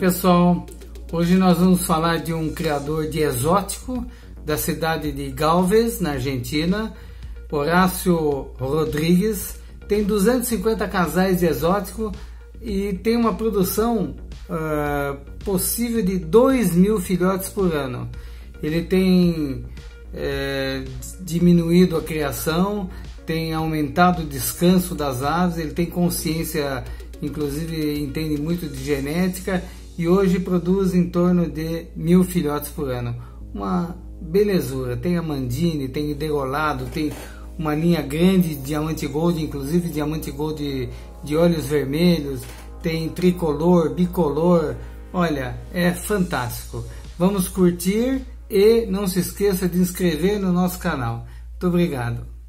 pessoal, hoje nós vamos falar de um criador de exótico da cidade de Galvez, na Argentina, Horácio Rodrigues. Tem 250 casais de exótico e tem uma produção uh, possível de 2 mil filhotes por ano. Ele tem é, diminuído a criação, tem aumentado o descanso das aves, ele tem consciência, inclusive entende muito de genética e hoje produz em torno de mil filhotes por ano. Uma belezura, tem a tem degolado, tem uma linha grande de diamante gold, inclusive diamante gold de, de olhos vermelhos, tem tricolor, bicolor, olha, é fantástico. Vamos curtir e não se esqueça de inscrever no nosso canal. Muito obrigado.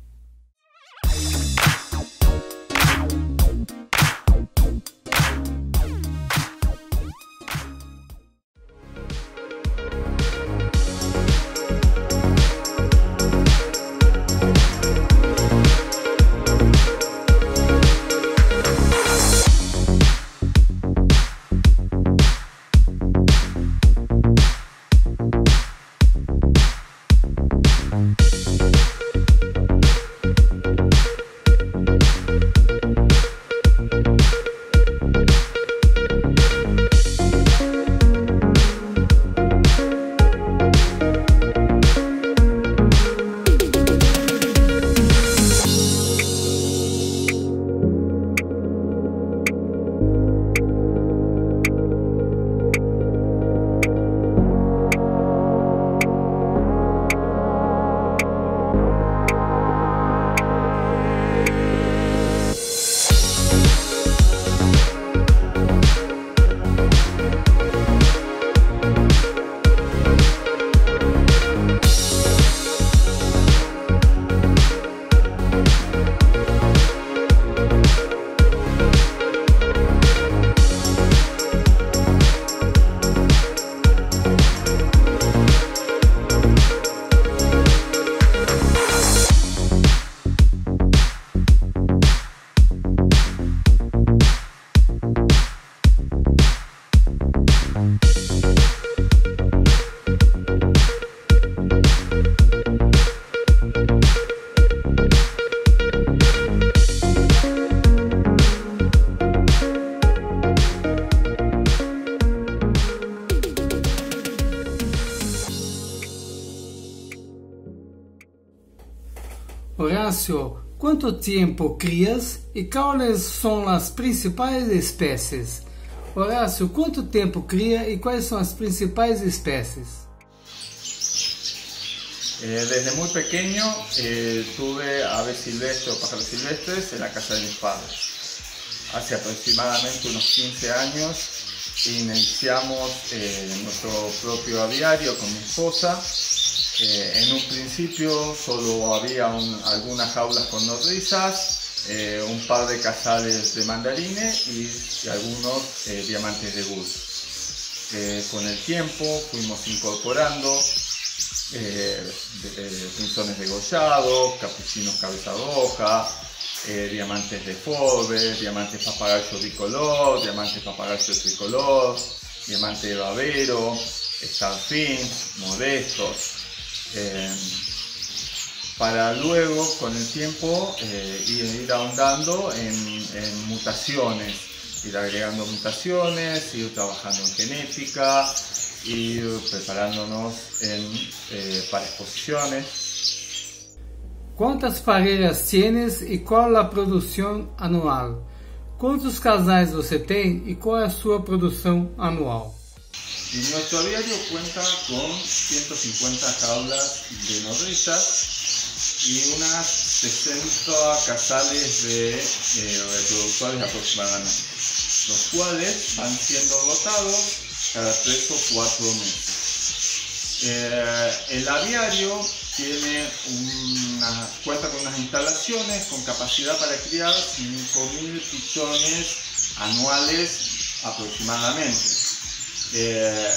Horácio, quanto tempo crias e quais são as principais espécies? Horácio, quanto tempo cria e quais são as principais espécies? Eh, desde muy pequeño eh, tuve aves silvestres o pájaros silvestres en la casa de mis padres. Hace aproximadamente unos 15 años iniciamos eh, nuestro propio aviario con mi esposa eh, en un principio solo había algunas jaulas con nodrizas, eh, un par de casales de mandarines y, algunos eh, diamantes de gus. con el tiempo fuimos incorporando pinzones degollados, capuchinos cabeza roja, diamantes de Forbes, diamantes papagayo bicolor, diamantes papagayo tricolor, diamante de babero, starfins, modestos, eh, para luego, con el tiempo, eh, ir, ahondando en, mutaciones, ir agregando mutaciones, ir trabajando en genética, ir preparándonos eh, para exposiciones. ¿Cuántas parejas tienes y cuál es la producción anual? ¿Cuántos casais você tem y cuál es su producción anual? Y nuestro aviario cuenta con 150 jaulas de nodrizas y unas 60 casales de eh, reproductores aproximadamente, los cuales van siendo rotados cada 3 o 4 meses. Eh, el aviario tiene una, cuenta con unas instalaciones con capacidad para criar 5.000 pichones anuales aproximadamente. Eh,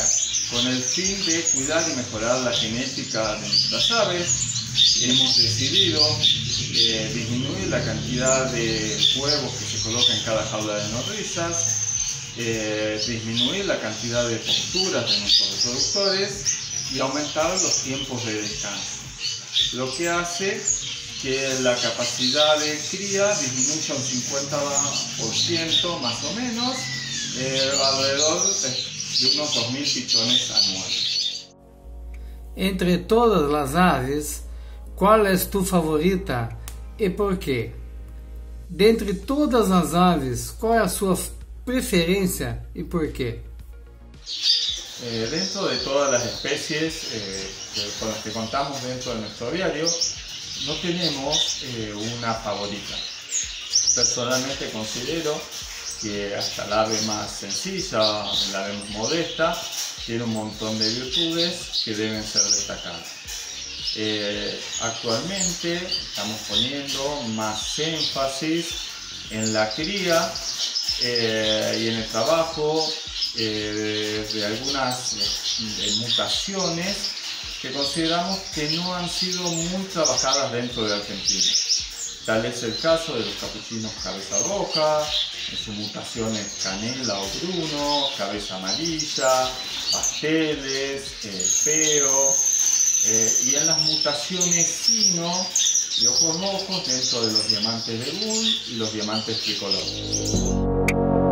con el fin de cuidar y mejorar la genética de nuestras aves, hemos decidido eh, disminuir la cantidad de huevos que se colocan en cada jaula de nodrizas eh, disminuir la cantidad de posturas de nuestros reproductores y aumentar los tiempos de descanso, lo que hace que la capacidad de cría disminuya un 50% más o menos, alrededor de unos 2.000 pichones anuales. Entre todas las aves, ¿cuál es tu favorita y por qué? Dentre todas as aves, qual é a sua preferência e por quê? Eh, dentro de todas las especies eh, que, con las que contamos dentro de nuestro diario, no tenemos eh, una favorita. Personalmente considero que hasta la ave más sencilla, la ave más modesta, tiene un montón de virtudes que deben ser destacadas. Eh, actualmente estamos poniendo más énfasis en la cría eh, y en el trabajo eh, de, algunas mutaciones que consideramos que no han sido muy trabajadas dentro de Argentina. Tal es el caso de los capuchinos cabeza roja, en sus mutaciones canela o bruno, cabeza amarilla, pasteles, feo, eh, y en las mutaciones sino de ojos rojos dentro de los diamantes de Bull y los diamantes tricolor.